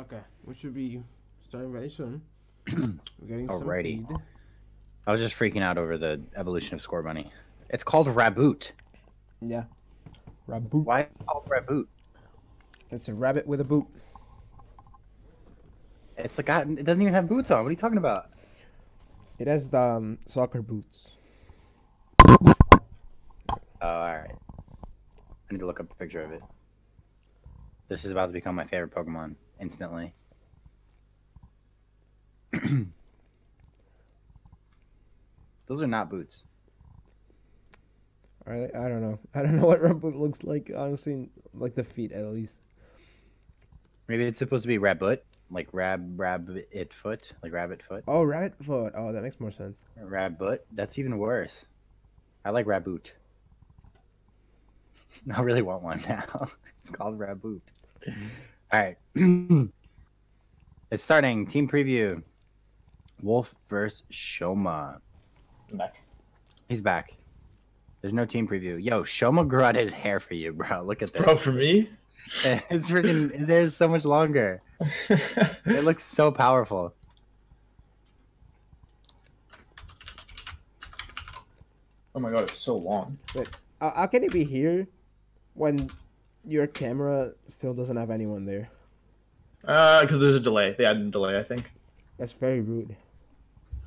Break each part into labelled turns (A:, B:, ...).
A: Okay, we should be starting very soon. We're getting
B: Alrighty.
A: some feed.
B: I was just freaking out over the evolution of Scorbunny. It's called Raboot.
A: Yeah. Raboot.
B: Why is it called Raboot?
A: It's a rabbit with a boot.
B: It's a got, it doesn't even have boots on. What are you talking about?
A: It has the um, soccer boots.
B: Oh, all right. I need to look up a picture of it. This is about to become my favorite Pokemon instantly. Those are not boots.
A: Are they? I don't know. I don't know what rabbit looks like. Honestly, like the feet at least.
B: Maybe it's supposed to be Rabbit, like Rab Rabbit Foot, like Rabbit Foot.
A: Oh, rabbit foot. Oh, that makes more sense.
B: Rabbit. That's even worse. I like Raboot. I really want one now. it's called Raboot. All right. it's starting. Team preview. Wolfe versus Shoma.
C: I'm back.
B: He's back. There's no team preview. Yo, Shoma grew out his hair for you, bro. Look at this.
C: Bro, for me?
B: It's freaking. His hair is so much longer. It looks so powerful.
C: oh my god, it's so long.
A: Uh, how can it be here when your camera still doesn't have anyone there?
C: Uh, because there's a delay. They added a delay, I think.
A: That's very rude.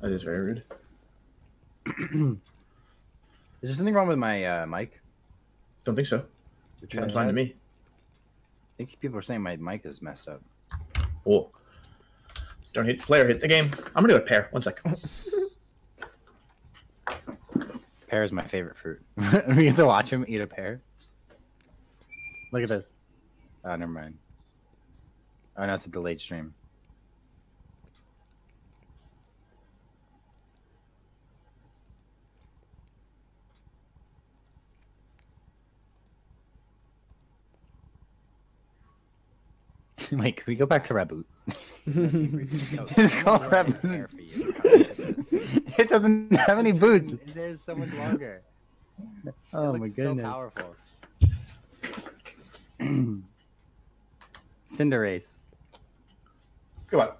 C: That is very rude.
B: Is there something wrong with my uh, mic?
C: Don't think so. Sounds fine to me.
B: I think people are saying my mic is messed up.
C: Cool. Don't hit player, hit the game. I'm gonna do a pair. One sec.
B: Pear is my favorite fruit. we get to watch him eat a pear. Look at this. Oh, never mind. Oh, no, it's a delayed stream. Wait, can we go back to Raboot? it's called Raboot. It doesn't have any boots. Is so much longer. Oh my goodness. So powerful. Cinderace.
C: Come on.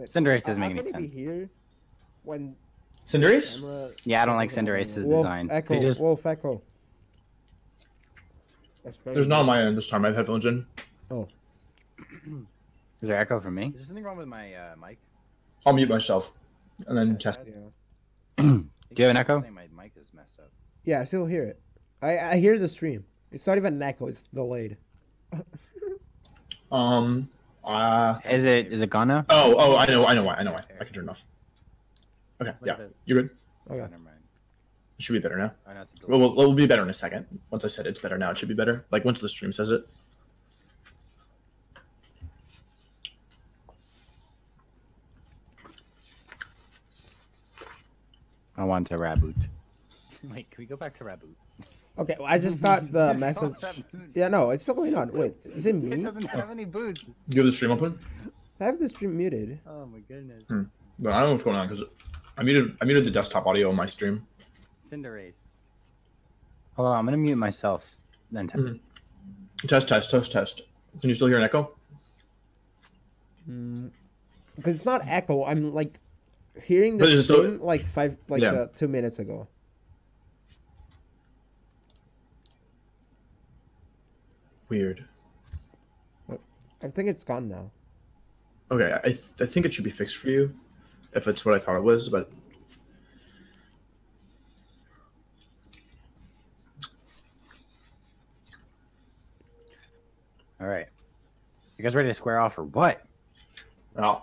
B: Cinderace doesn't
A: How
B: make any
A: can
B: sense.
A: here when
C: Cinderace?
A: camera
B: Yeah, I don't like Cinderace's
A: Wolf
B: design.
A: Echo.
B: They just
A: Wolf Echo.
C: There's not on my end this time. I have headphones in. Oh.
B: Is there echo from me? Is there something wrong with my uh, mic?
C: I'll mute myself and then test.
A: Yeah.
B: Do you have an echo? My mic is messed up.
A: Yeah, I still hear it. I I hear the stream. It's not even an echo. It's delayed.
C: Um. Uh.
B: Is it is it gone now?
C: Oh. Oh. I know. I know why. I know why. I can turn it off. Okay.
B: Look
C: yeah. You're good.
B: Oh,
A: Okay.
B: never mind.
C: It should be better now.
B: Oh, no, it's a
C: Well,
B: delay.
C: well, it'll be better in a second. Once I said it's better now, it should be better. Like once the stream says it.
B: I want to Raboot. Wait, can we go back to Raboot?
A: Okay, well, I just got the
B: It's
A: message. Yeah, no, it's still going on. Wait, is it me?
B: It
A: me?
B: doesn't have any boots.
C: You have the stream open.
A: I have the stream muted.
B: Oh my goodness.
C: But I don't know what's going on because I muted. I muted the desktop audio on my stream.
B: Cinderace. Hold on, I'm gonna mute myself. Then t-
C: Mhm. Test. Test. Test. Test. Can you still hear an echo?
A: Mm, because it's not echo. I'm like hearing the
C: But it's still-
A: like five, like
C: Yeah.
A: uh, two minutes ago.
C: Weird.
A: I think it's gone now.
C: Okay, I th- I think it should be fixed for you, if it's what I thought it was. But
B: All right. You guys ready to square off or what?
C: oh,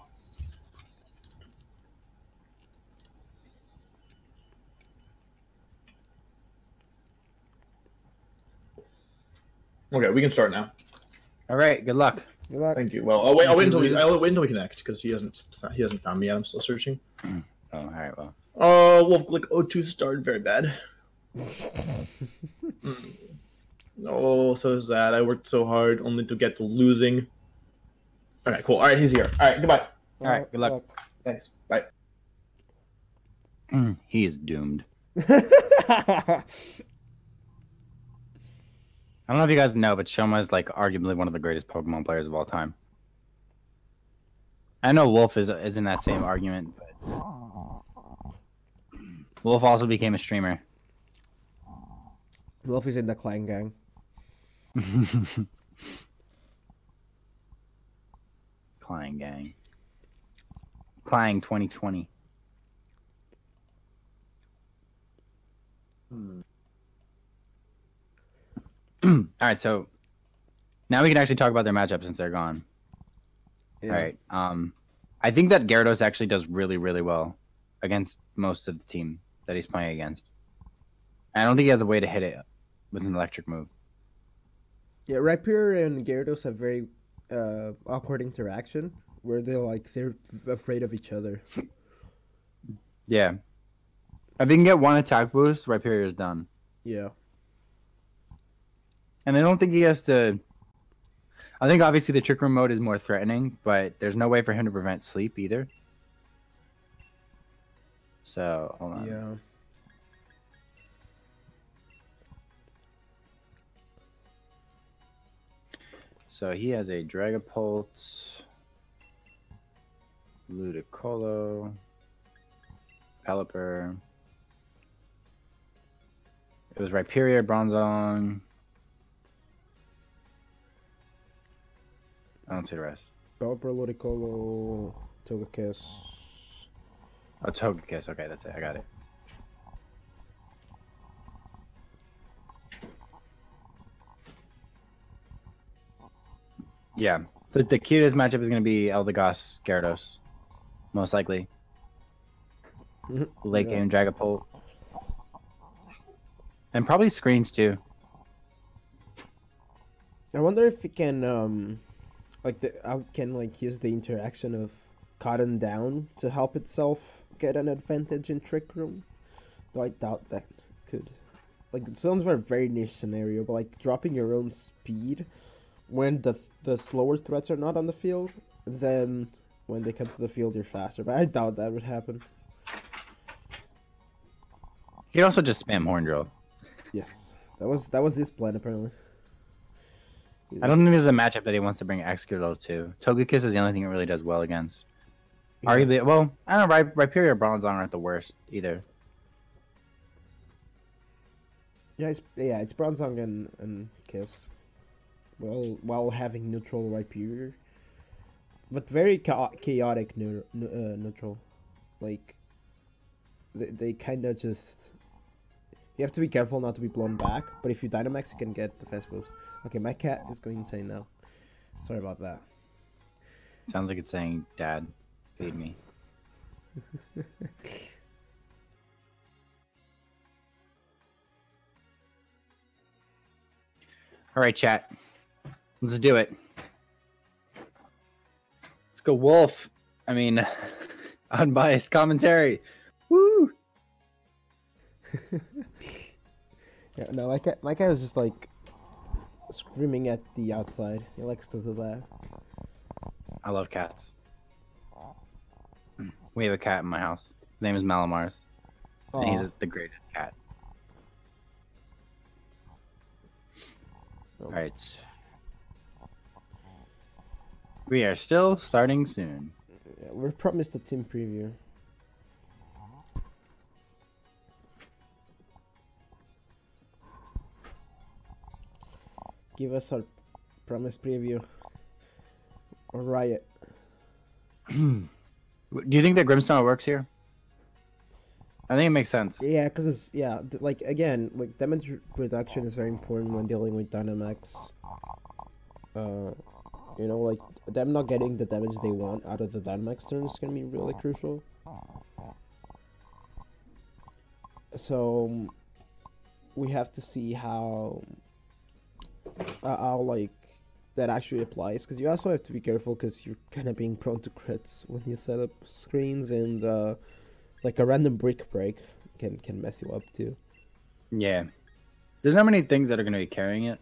C: okay, we can start now.
B: All right. Good luck.
A: Good luck.
C: Thank you. Well, I'll wait. I'll wait until we. I'll wait until we connect because he hasn't. He hasn't found me yet. I'm still searching.
B: Oh, all right. Well,
C: Oh, Wolfe Glick O2 started very bad. Mm. Oh, so sad. I worked so hard only to get to losing. All right, cool. All right, he's here. All right, goodbye.
B: All right, good luck.
C: Thanks. Bye.
B: he is doomed.
A: luck.
B: I don't know if you guys know, but Shoma is like arguably one of the greatest Pokemon players of all time. I know Wolfe is is in that same argument, but Wolfe also became a streamer.
A: Wolfe is in the clan gang.
B: Clang gang. Clang 2020. All right, so now we can actually talk about their matchup since they're gone.
A: Yeah.
B: All right. Um, I think that Gyarados actually does really, really well against most of the team that he's playing against. I don't think he has a way to hit it with an electric move.
A: Yeah, Rhyperior and Gyarados have very uh, awkward interaction where they're like they're afraid of each other.
B: Yeah. If he can get one attack boost, Rhyperior is done.
A: Yeah.
B: And I don't think he has to. I think obviously the trick room mode is more threatening, but there's no way for him to prevent sleep either. So hold on.
A: Yeah.
B: So he has a Dragapult, Ludicolo, Pelipper. It was Rhyperior, Bronzong. I don't see the rest.
A: Pelipper, Ludicolo, Togekiss.
B: Oh, Togekiss. Okay, that's it. I got it. Yeah. The, the cutest matchup is going to be Eldegoss Gyarados. Most likely. Late
A: Yeah.
B: game Dragapult. And probably screens too.
A: I wonder if it can um like the how can like use the interaction of Cotton down to help itself get an advantage in Trick Room. Though I doubt that could. Like it sounds like a very niche scenario, but like dropping your own speed when the the slower threats are not on the field, then when they come to the field you're faster. But I doubt that would happen.
B: You can also just spam Horn Drill.
A: Yes. That was that was his plan apparently.
B: I don't think this is a matchup that he wants to bring Excadrill to. Togekiss is the only thing it really does well against.
A: Yeah.
B: Arguably, well, I don't know. Rhy- Rhyperior or Bronzong aren't the worst either.
A: Yeah, it's yeah, it's Bronzong and, and Kiss. Well, while having neutral Rhyperior, but very cha- chaotic ne- uh, neutral, like they they kind of just. You have to be careful not to be blown back, but if you Dynamax, you can get the defense boost. Okay, my cat is going insane now. Sorry about that.
B: Sounds like it's saying, "Dad, feed me." All right, chat. Let's do it. Let's go, Wolfe. I mean, unbiased commentary. Woo!
A: Yeah, no, my cat, my cat is just like screaming at the outside. He likes to do that.
B: I love cats. We have a cat in my house. His name is Malamars. And he's the greatest cat.
A: Oh.
B: All right. We are still starting soon.
A: Yeah, we're promised a team preview. Give us our promise preview. Or riot.
B: Do you think that Grimstone works here? I think it makes sense.
A: Yeah, because it's yeah, like again, like damage reduction is very important when dealing with Dynamax. Uh, you know, like them not getting the damage they want out of the Dynamax turn is gonna be really crucial. So we have to see how uh, how like that actually applies because you also have to be careful because you're kind of being prone to crits when you set up screens and uh, like a random brick break can can mess you up too.
B: Yeah. There's not many things that are going to be carrying it.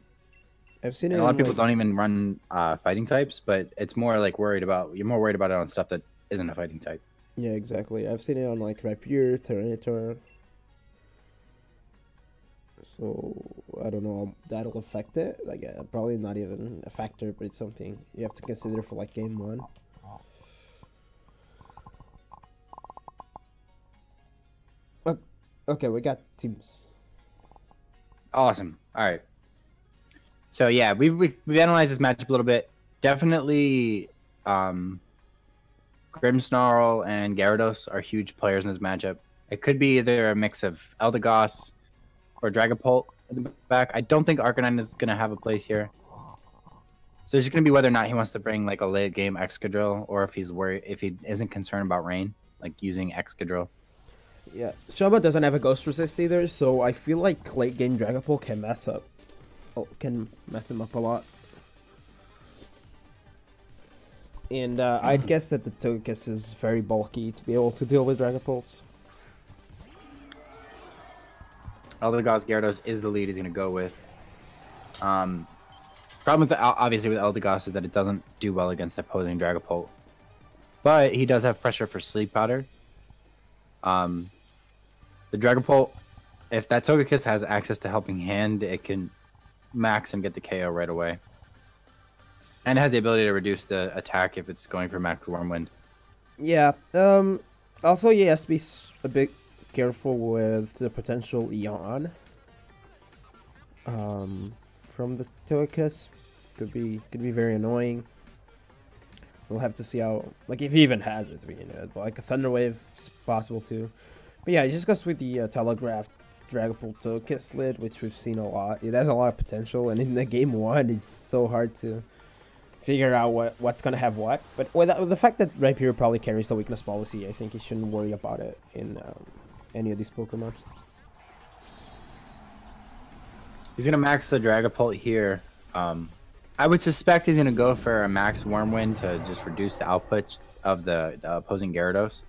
A: I've seen it.
B: A lot of people
A: like-
B: don't even run uh, fighting types, but it's more like worried about, you're more worried about it on stuff that isn't a fighting type.
A: Yeah, exactly. I've seen it on like Rhyperior, Tyranitar. So I don't know that'll affect it. Like uh, probably not even a factor, but it's something you have to consider for like game one. Okay, we got teams.
B: Awesome. All right. So yeah, we've we, we've analyzed this matchup a little bit. Definitely, um, Grimmsnarl and Gyarados are huge players in this matchup. It could be either a mix of Eldegoss or Dragapult in the back. I don't think Arcanine is gonna have a place here. So it's just gonna be whether or not he wants to bring like a late game Excadrill, or if he's worried if he isn't concerned about rain, like using Excadrill.
A: Yeah, Shoma doesn't have a ghost resist either, so I feel like late game Dragapult can mess up. Oh, can mess him up a lot. And uh, I'd guess that the Togekiss is very bulky to be able to deal with Dragapults.
B: Eldegoss Gyarados is the lead he's gonna go with. Um, problem with the, obviously with Eldegoss is that it doesn't do well against opposing Dragapult, but he does have pressure for Sleep Powder. Um, the Dragapult, if that Togekiss has access to Helping Hand, it can max and get the KO right away, and it has the ability to reduce the attack if it's going for Max Wyrmwind.
A: Yeah. Um. Also, he has to be a bit careful with the potential yawn. Um, from the Togekiss, could be could be very annoying. We'll have to see how, like, if he even has it. You know, like a Thunder Wave is possible too. But yeah, just goes with the uh, telegraphed Dragapult Togekiss lid, which we've seen a lot. It has a lot of potential, and in the game one, it's so hard to figure out what what's gonna have what. But with, with the fact that Rhyperior probably carries the weakness policy, I think you shouldn't worry about it in um, any of these Pokemon.
B: He's gonna max the Dragapult here. Um, I would suspect he's gonna go for a max Wyrmwind to just reduce the output of the, the opposing Gyarados.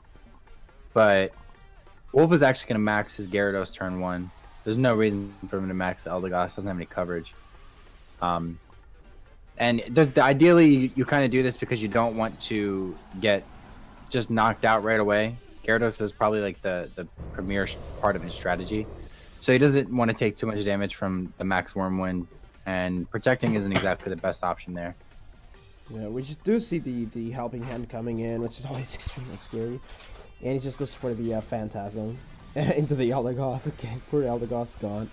B: But Wolfe is actually gonna max his Gyarados turn one. There's no reason for him to max Eldegoss. Doesn't have any coverage. Um, and there's, ideally, you, you kind of do this because you don't want to get just knocked out right away. Gyarados is probably like the the premier part of his strategy. So he doesn't want to take too much damage from the max Wyrmwind, and protecting isn't exactly the best option there.
A: Yeah, we just do see the the helping hand coming in, which is always extremely scary. And he just goes for the uh, Phantasm into the Eldegoss. Okay, poor Eldegoss gone.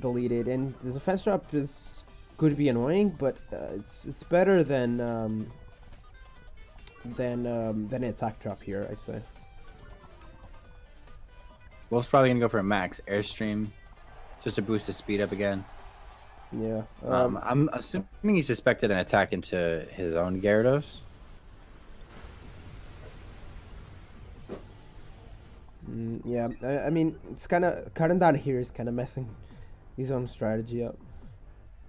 A: Deleted, and the defense drop is could be annoying, but uh, it's it's better than um, than um, than an attack drop here. I'd say.
B: Wolfe's probably gonna go for a max Airstream, just to boost his speed up again.
A: Yeah.
B: Um,
A: Um,
B: I'm assuming he suspected an attack into his own Gyarados.
A: Mm, yeah, I, I mean, it's kind of cutting down here is kind of messing his own strategy up.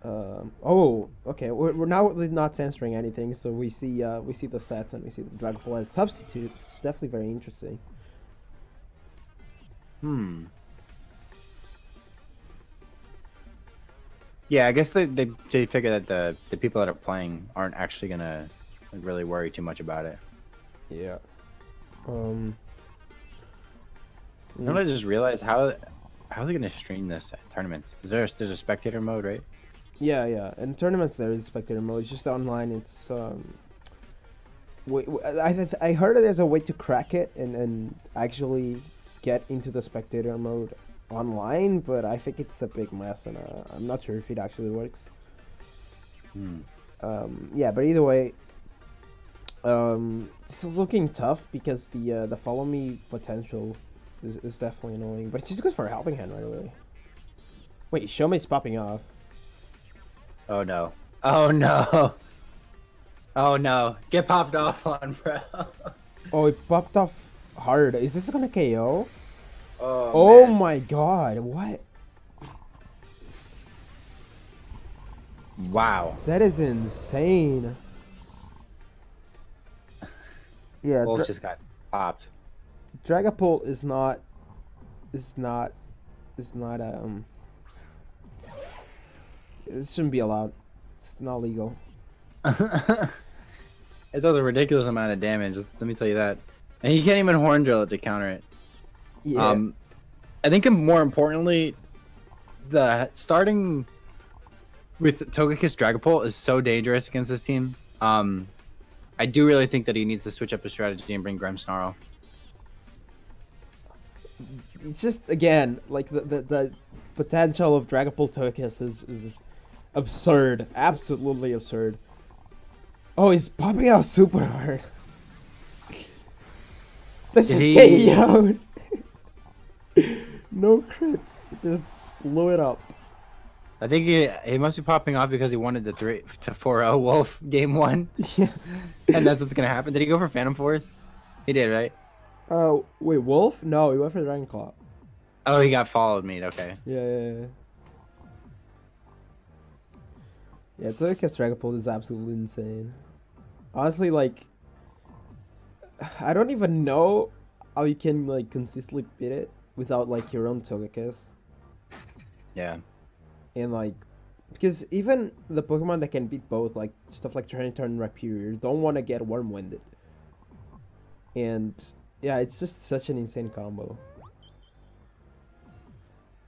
A: Um, oh, okay. We're, we're now not censoring anything, so we see uh, we see the sets and we see the Dragonfly as substitute. It's definitely very interesting.
B: Hmm. Yeah, I guess they they, they figure that the the people that are playing aren't actually gonna like, really worry too much about it.
A: Yeah. Um.
B: You know what I just realized? How how are they gonna stream this at tournaments? Is there a, there's a spectator mode, right?
A: Yeah, yeah. In tournaments, there is spectator mode. It's just online. It's um. w- w- I I heard that there's a way to crack it and and actually get into the spectator mode online, but I think it's a big mess, and uh, I'm not sure if it actually works.
B: Hmm.
A: Um, yeah, but either way, um, this is looking tough because the uh, the follow me potential is, is definitely annoying. But it just goes for a helping hand right away. Wait, Shoma's popping off.
B: Oh no! Oh no! Oh no! Get popped off on, bro.
A: Oh, it popped off hard. Is this gonna KO?
B: Oh,
A: Oh my god, what?
B: Wow!
A: That is insane. Yeah, Wolfe
B: just got popped.
A: Dragapult is not is not is not um this shouldn't be allowed. It's not legal.
B: it does a ridiculous amount of damage. Let me tell you that. And you can't even horn drill it to counter it.
A: Yeah.
B: Um, I think more importantly, the starting with Togekiss Dragapult is so dangerous against this team. Um, I do really think that he needs to switch up his strategy and bring Grimmsnarl.
A: it's just again like the the, the potential of Dragapult Togekiss is is absurd, absolutely absurd. Oh, he's popping out super hard. This is
B: he-
A: getting out. no crits, just blew it up.
B: I think he, he must be popping off because he wanted the three to 4-0 Wolfe game one,
A: Yes.
B: and that's what's gonna happen. Did he go for Phantom Force? He did, right?
A: Uh, wait, Wolfe? No, he went for Dragon Claw.
B: Oh, he got followed me. Okay.
A: Yeah, yeah, yeah. Yeah, Togekiss Dragapult is absolutely insane. Honestly, like, I don't even know how you can like consistently beat it without like your own Togekiss,
B: Yeah.
A: and like, because even the Pokemon that can beat both, like stuff like Tyranitar and Rhyperior, don't want to get Worm-winded. And yeah, it's just such an insane combo.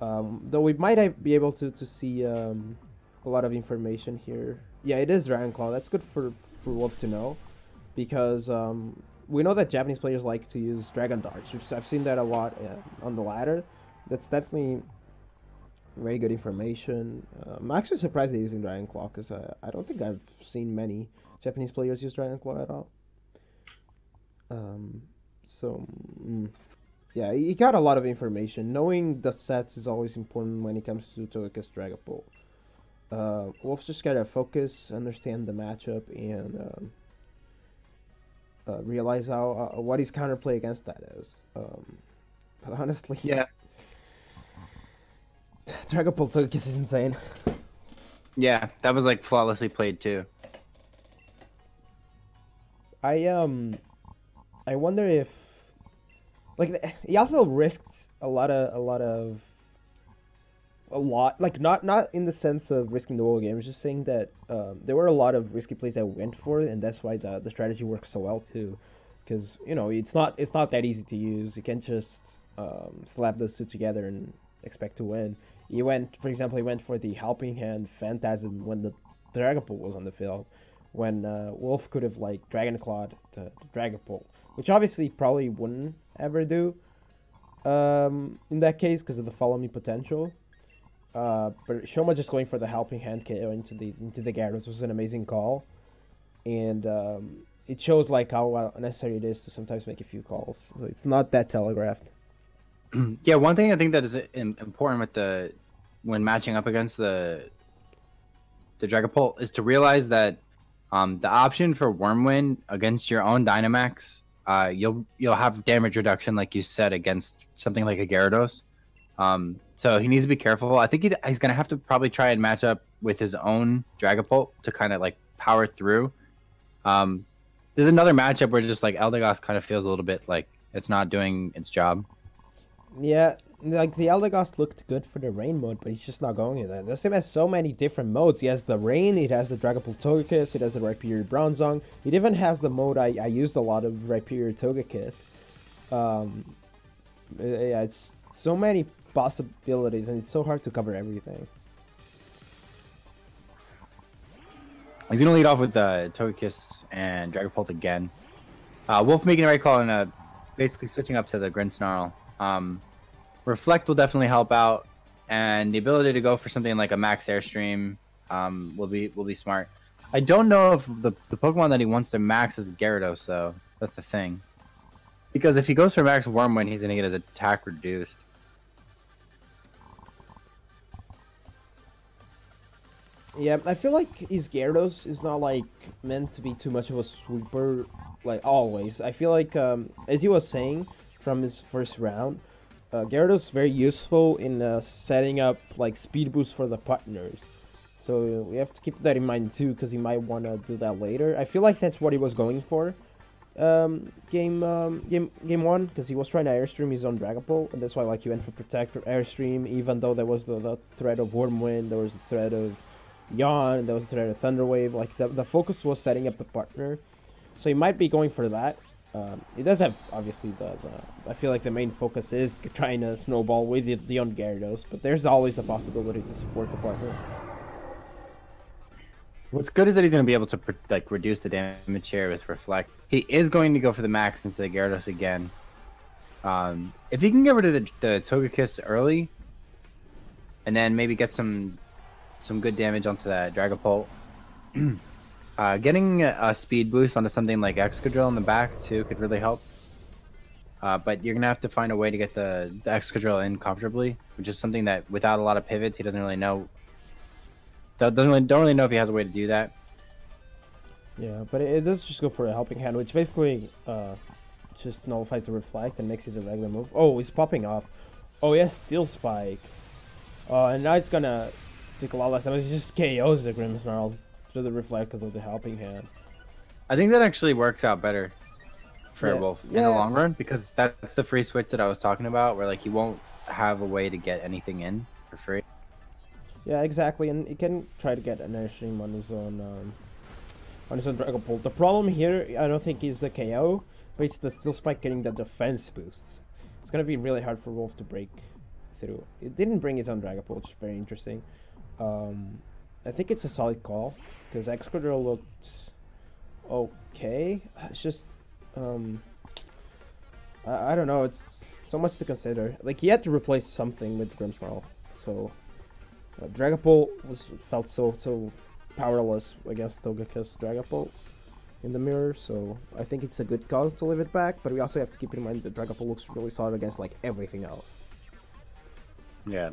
A: Um, though we might be able to to see um, a lot of information here. Yeah, it is Dragon Claw. That's good for for Wolfe to know, because um, we know that Japanese players like to use Dragon Darts, which I've seen that a lot uh, on the ladder. That's definitely very good information. Uh, I'm actually surprised they're using Dragon Claw because I, don't think I've seen many Japanese players use Dragon Claw at all. Um, so mm, yeah, you got a lot of information. Knowing the sets is always important when it comes to Togekiss Dragapult. Uh, Wolfe's just gotta focus, understand the matchup, and um, uh, realize how uh, what his counterplay against that is. Um, but honestly,
B: Yeah.
A: Dragapult Togekiss is insane.
B: Yeah, that was like flawlessly played too.
A: I um, I wonder if, like, he also risked a lot of a lot of, a lot like not not in the sense of risking the whole game. Just saying that um, there were a lot of risky plays that went for it, and that's why the the strategy works so well too. Because you know it's not it's not that easy to use. You can't just um, slap those two together and expect to win. He went, for example, he went for the helping hand phantasm when the Dragapult was on the field when uh, Wolfe could have like Dragon Clawed to Dragapult, which obviously probably wouldn't ever do um, in that case because of the follow me potential. Uh, but Shoma just going for the helping hand KO into the into the Gyarados was an amazing call, and um, it shows like how uh, necessary it is to sometimes make a few calls. So it's not that telegraphed.
B: yeah, one thing I think that is important with the when matching up against the the Dragapult is to realize that um, the option for Wyrmwind against your own Dynamax, uh, you'll you'll have damage reduction like you said against something like a Gyarados. Um, so he needs to be careful. I think he, he's gonna have to probably try and match up with his own Dragapult to kind of like power through. Um, there's another matchup where just like Eldegoss kind of feels a little bit like it's not doing its job.
A: Yeah, like the Eldegoss looked good for the rain mode, but he's just not going in there. The same has so many different modes. He has the rain, it has the Dragapult Togekiss, it has the Rhyperior Bronzong. It even has the mode I, I used a lot of Rhyperior Togekiss. Um, yeah, it's so many possibilities, and it's so hard to cover everything.
B: He's gonna lead off with uh, Togekiss and Dragapult again. Uh, Wolfe making the right call and uh, basically switching up to the Grimmsnarl. Um, Reflect will definitely help out, and the ability to go for something like a Max Airstream um, will be will be smart. I don't know if the the Pokemon that he wants to max is Gyarados though. That's the thing. Because if he goes for Max Wyrmwind, he's gonna get his attack reduced.
A: Yeah, I feel like his Gyarados is not like meant to be too much of a sweeper, like always. I feel like, um, as he was saying from his first round, uh, Gyarados is very useful in uh, setting up like speed boost for the partners. So we have to keep that in mind too, because he might want to do that later. I feel like that's what he was going for, um, game um, game game one, because he was trying to airstream his own Dragapult, and that's why like he went for Protector airstream, even though there was the, the threat of Wyrmwind, there was the threat of Yawn, there was a threat of Thunder Wave. Like the, the focus was setting up the partner, so he might be going for that. Um, he does have obviously the, the I feel like the main focus is trying to snowball with the, the Gyarados, but there's always a possibility to support the partner.
B: What's good is that he's going to be able to like reduce the damage here with Reflect. He is going to go for the max instead of Gyarados again. Um, if he can get rid of the, the Togekiss early, and then maybe get some some good damage onto that Dragapult, uh, getting a speed boost onto something like Excadrill in the back too could really help. Uh, but you're gonna have to find a way to get the, the Excadrill in comfortably, which is something that without a lot of pivots, he doesn't really know. Doesn't really, don't really know if he has a way to do that.
A: Yeah, but it, it does just go for a helping hand, which basically uh, just nullifies the reflect and makes it a regular move. Oh, he's popping off. Oh, yes, Steelspike. Uh, and now it's gonna take a lot less damage. It just KOs the Grimmsnarl through the reflect because of the helping hand.
B: I think that actually works out better for
A: Yeah.
B: Wolfe in
A: Yeah.
B: the long run because that's the free switch that I was talking about, where like he won't have a way to get anything in for free.
A: Yeah, exactly, and he can try to get an air stream on his own um, on his own Dragapult. The problem here, I don't think is the KO, but it's the Steelspike getting the defense boosts. It's gonna be really hard for Wolfe to break through. It didn't bring his own Dragon Dragapult, which is very interesting. Um, I think it's a solid call because Excadrill looked okay. It's just um, I, I don't know. It's so much to consider. Like he had to replace something with Grimmsnarl, so. Uh, Dragapult was felt so so powerless against Togekiss Dragapult in the mirror, so I think it's a good call to leave it back. But we also have to keep in mind that Dragapult looks really solid against like everything else.
B: Yeah.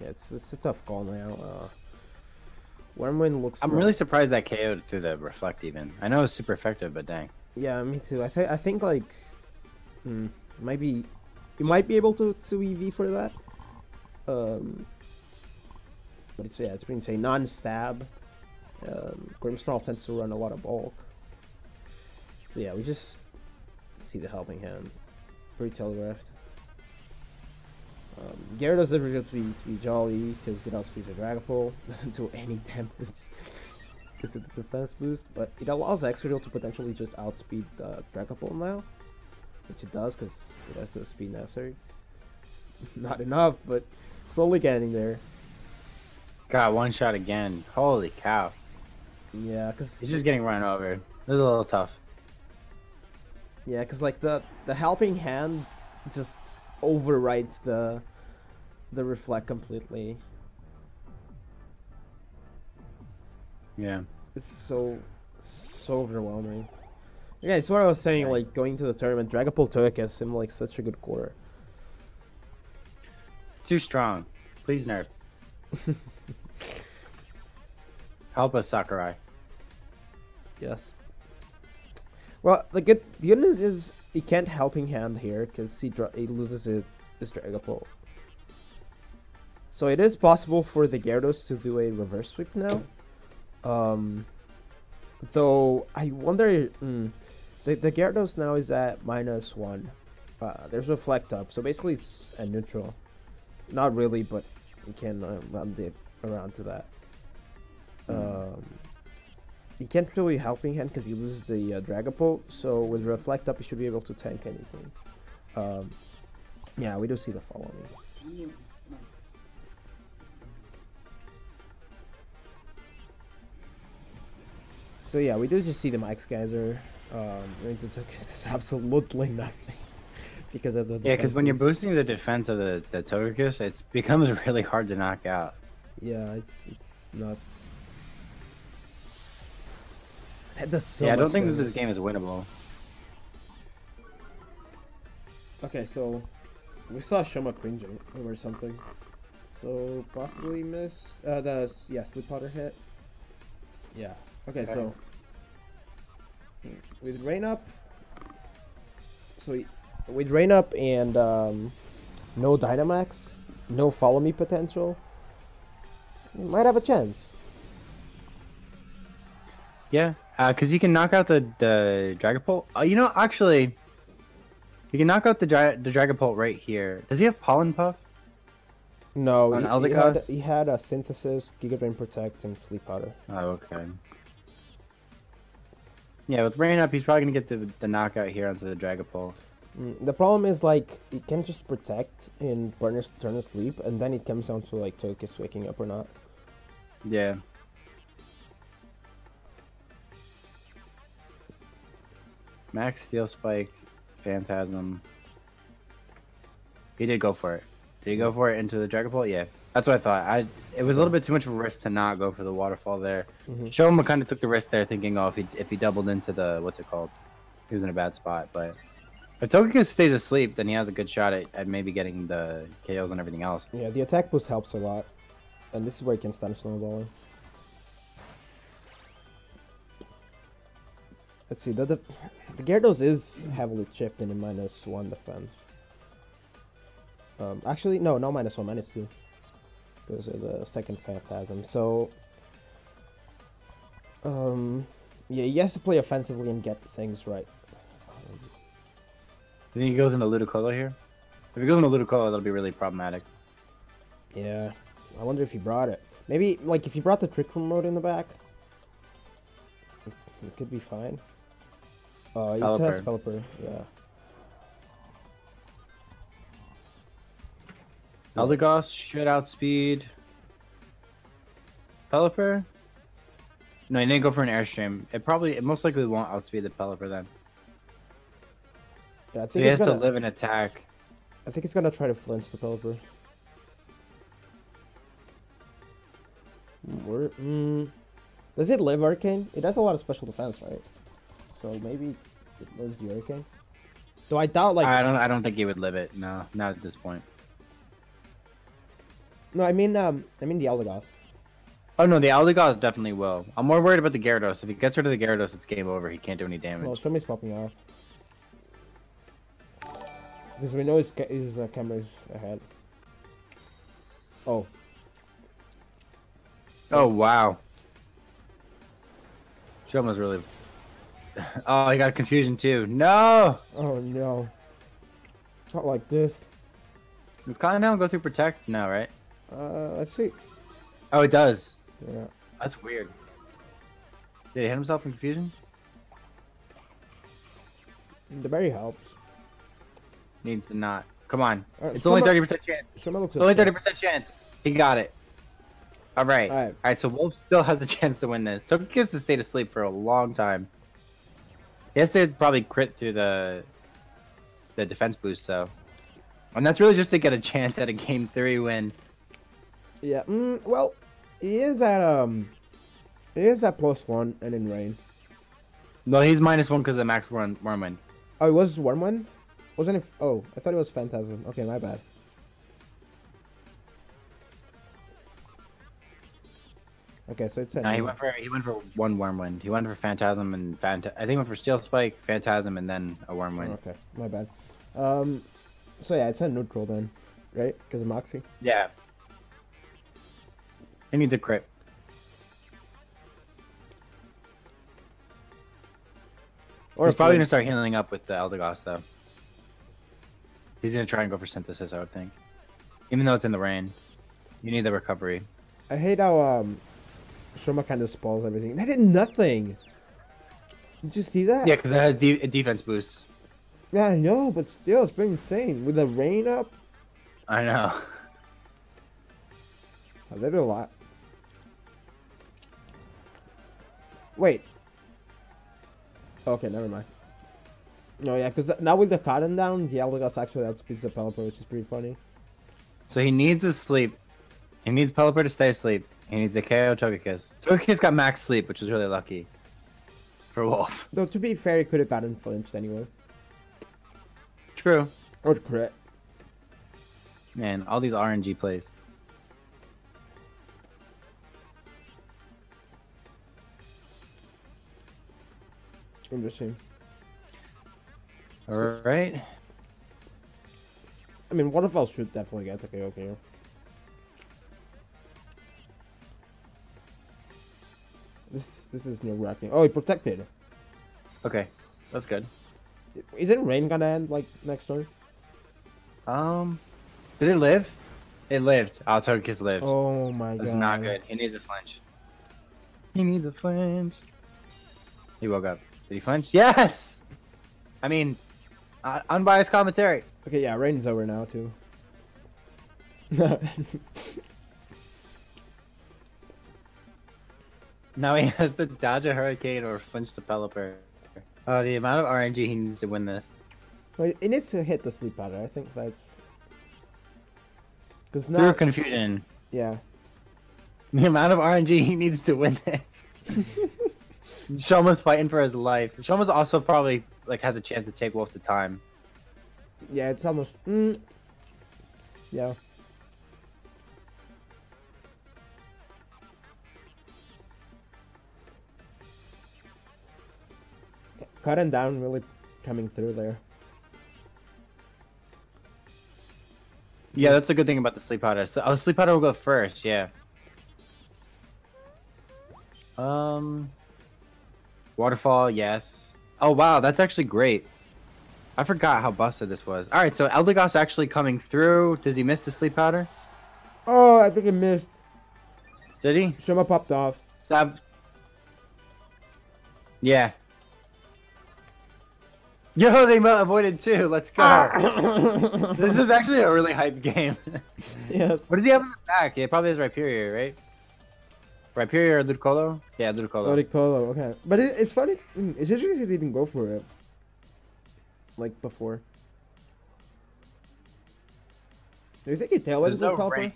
A: Yeah, it's it's a tough call now. Uh, Wyrmwind looks.
B: I'm
A: more-
B: really surprised that KO'd through the reflect even. I know it's super effective, but dang.
A: Yeah, me too. I think I think like, hmm, maybe you might be able to to EV for that. Um, but it's yeah, it's pretty insane. Non-stab. Um, Grimmsnarl tends to run a lot of bulk. So yeah, we just see the helping hand. Pretty telegraphed. Um, Gyarados is able to be, to be jolly because it outspeeds the Dragapult. Doesn't do any damage because of the defense boost, but it allows Excadrill to potentially just outspeed uh, Dragapult now, which it does because it has the speed necessary. It's not enough, but slowly getting there.
B: Got one shot again. Holy cow.
A: Yeah, because
B: He's just getting run over. This is a little tough.
A: yeah, because like the the helping hand just overrides the the reflect completely.
B: Yeah.
A: It's so so overwhelming. Yeah, it's what I was saying. Like going to the tournament, Dragapult Togekiss seemed like such a good quarter.
B: It's too strong. Please nerf. Help us, Sakurai.
A: Yes. Well, the good, the good news is he can't helping hand here because he he loses his, his Dragapult. So it is possible for the Gyarados to do a reverse sweep now. Um, though I wonder, mm, the the Gyarados now is at minus one. Uh, there's reflect up, so basically it's a neutral. Not really, but you can uh, run it around to that. Um, he can't really helping hand because he loses the uh, Dragapult, so with Reflect up, he should be able to tank anything. Um, yeah, we do see the following. So yeah, we do just see the Max Geyser. Um, into Togekiss does absolutely nothing because of the
B: Yeah, because when you're boosting the defense of the, the Togekiss, it becomes really hard to knock out.
A: Yeah, it's it's nuts. That does so
B: yeah, I don't think that this game is winnable.
A: Okay, so we saw Shoma cringing or something. So possibly miss uh the yeah sleep powder hit. Yeah. Okay,
B: Okay.
A: so with rain up. So we- with rain up and um, no Dynamax, no follow me potential, you might have a chance.
B: Yeah, because you can knock out the the Dragapult. Uh, you know, actually, you can knock out the dra- the Dragapult right here. Does he have Pollen Puff?
A: No, he, he had he had a synthesis, Giga Drain Protect, and Sleep Powder.
B: Oh, okay. Yeah, with Rain up, he's probably gonna get the the knockout here onto the Dragapult.
A: Mm, The problem is like it can just protect in Burner's turn of sleep, and then it comes down to like Togekiss waking up or not.
B: Yeah. Max Steelspike, Phantasm. He did go for it. Did he go for it into the Dragon Ball? Yeah. That's what I thought. I it was a little bit too much of a risk to not go for the waterfall there.
A: Mhm.
B: Shoma kind of took the risk there, thinking, oh, if he if he doubled into the what's it called, he was in a bad spot. But if Togekiss stays asleep, then he has a good shot at, at maybe getting the KOs and everything else.
A: Yeah, the attack boost helps a lot. And this is where you can stun snowballing. Let's see, the, the, the Gyarados is heavily chipped in a minus one defense. Um, actually, no, not minus one, minus two. Because of the second Phantasm. So, um, yeah, he has to play offensively and get things right. Um,
B: You think he goes into Ludicolo here? If he goes into Ludicolo, that'll be really problematic.
A: Yeah, I wonder if he brought it. Maybe, like, if he brought the Trick Room mode in the back, it, it could be fine. Uh, says
B: Pelipper.
A: Pelipper, yeah.
B: Eldegoss should outspeed. Pelipper? No, he didn't go for an airstream. It probably, it most likely won't outspeed the Pelipper then.
A: Yeah, I
B: So he has
A: gonna,
B: to live and attack.
A: I think he's gonna try to flinch the Pelipper. Where, mm, does it live Arcane? It has a lot of special defense, right? So maybe it lives the Arcane? Though I doubt, like,
B: I don't, I don't think he would live it. No, not at this point.
A: No, I mean, um, I mean the Eldegoss.
B: Oh no, the Eldegoss definitely will. I'm more worried about the Gyarados. If he gets rid of the Gyarados, it's game over. He can't do any damage.
A: Well, somebody's popping off. Because we know his, his uh, camera's ahead. Oh,
B: Oh wow. Shoma's really. Oh, he got confusion too. No,
A: oh no. It's not like this.
B: does Continental go through protect? No, right?
A: Uh, let's see.
B: Oh, it does.
A: Yeah.
B: That's weird. Did he hit himself in confusion?
A: The berry helps.
B: Needs to not. Come on.
A: Alright,
B: It's only thirty percent chance. It's only thirty percent chance. He got it. All right. All
A: Alright.
B: So Wolfe still has a chance to win this. Togekiss has stayed asleep for a long time. He has to probably crit through the the defense boost, though, and that's really just to get a chance at a game three win.
A: Yeah. Mm, well, he is at um, he is at plus one and in rain.
B: No, he's minus one because the max worm worm win.
A: Oh, it was one one. Wasn't it? Oh, I thought it was Phantasm. Okay, my bad. Okay, so it's
B: No, he went for he went for one worm win. He went for phantasm and phant- I think he went for steel spike, phantasm, and then a worm win.
A: Okay, my bad. Um, so yeah, it's a neutral then, right? Because of Moxie.
B: Yeah. He needs a crit.
A: Or
B: He's probably gonna start healing up with the Eldegoss though. He's gonna try and go for synthesis, I would think. Even though it's in the rain, you need the recovery.
A: I hate how um, Shoma kind of spoils everything. That did nothing. Did you see that?
B: Yeah, because it has de- defense boosts.
A: Yeah, I know, but still, it's been insane with the rain up.
B: I know.
A: Oh, they did a lot. Wait. Okay, never mind. No, yeah, because now with the cotton down, the Eldegoss actually outspeeds the Pelipper, which is pretty funny.
B: So he needs to sleep. He needs Pelipper to stay asleep. He needs the KO Togekiss. Togekiss got max sleep, which is really lucky. For Wolfe.
A: Though, to be fair, he could have gotten flinched anyway.
B: True.
A: Or crit.
B: Man, all these RNG plays.
A: Interesting.
B: Alright.
A: I mean, one of us should definitely get the KO here. This this is nerve wracking. Oh, he protected.
B: Okay. That's good.
A: Isn't rain gonna end like next turn?
B: Um, did it live? It lived. Togekiss lived.
A: Oh my god.
B: That's not good. He needs a flinch. He needs a flinch. He woke up. Did he flinch? Yes! I mean, uh, unbiased commentary.
A: Okay, yeah, rain's over now too.
B: Now he has to dodge a hurricane or flinch the Pelipper. Uh, the amount of RNG he needs to win this.
A: Well, it needs to hit the sleep powder. I think that's because
B: Through confusion.
A: yeah.
B: The amount of RNG he needs to win this. Shoma's fighting for his life. Shoma's also probably like has a chance to take Wolfe to time.
A: Yeah, it's almost. Mm, yeah. Cotton Down really coming through there.
B: Yeah, that's a good thing about the sleep powder. Oh, sleep powder will go first. Yeah. Um. Waterfall, yes. Oh wow, that's actually great. I forgot how busted this was. All right, so Eldegoss actually coming through. Does he miss the sleep powder?
A: Oh, I think he missed.
B: Did he?
A: Shoma popped off.
B: Sab. Yeah. Yo, they avoided too. Let's go. this is actually a really hype game.
A: yes.
B: what does he have in the back? Yeah, probably has Rhyperior, right? Rhyperior or Ludicolo? Yeah, Ludicolo.
A: Ludicolo, okay. But it, it's funny. mm, It's interesting he didn't go for it. Like before. Do you think he tailwinds
B: There's no
A: will help
B: rank.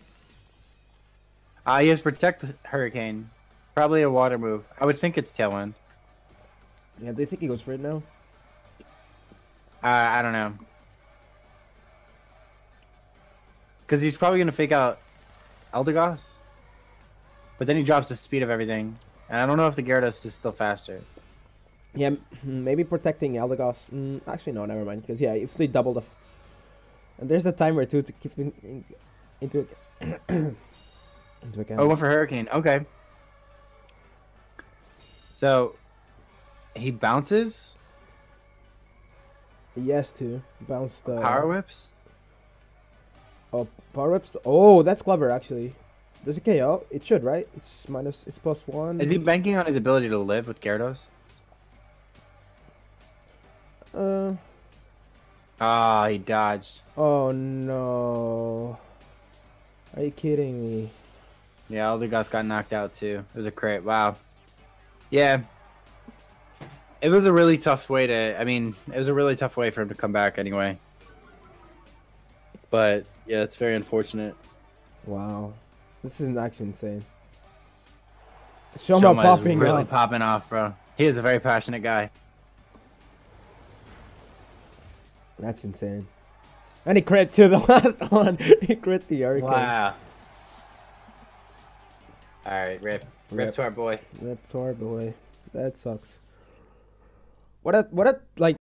B: Uh, he has Protect Hurricane. Probably a water move. I would think it's Tailwind.
A: Yeah, do you think he goes for it now?
B: Uh, I don't know. Because he's probably going to fake out Eldegoss. But then he drops the speed of everything. And I don't know if the Gyarados is still faster.
A: Yeah, maybe protecting Eldegoss. Mm, actually, no, never mind. Because yeah, if they double the, and there's the timer too to keep in, in, into ac- into account.
B: Oh, one for Hurricane. Okay. So, he bounces
A: yes, to bounce the
B: Power Whips.
A: Oh, power whips. Oh, that's clever actually. Does it KO? It should, right? It's minus. It's plus one.
B: Is he banking on his ability to live with Gyarados?
A: Uh.
B: Ah, he dodged.
A: Oh no. Are you kidding me?
B: Yeah, Eldegoss got knocked out too. It was a crit. Wow. Yeah. It was a really tough way to. I mean, it was a really tough way for him to come back anyway. But yeah, it's very unfortunate.
A: Wow. This is actually insane. Shoma,
B: Shoma is
A: popping
B: really popping off, bro. He is a very passionate guy.
A: That's insane. And he crit to the last one. he crit the hurricane.
B: Wow. All right, rip, rip,
A: Rip.
B: to our boy.
A: Rip to our boy. That sucks. What a what a like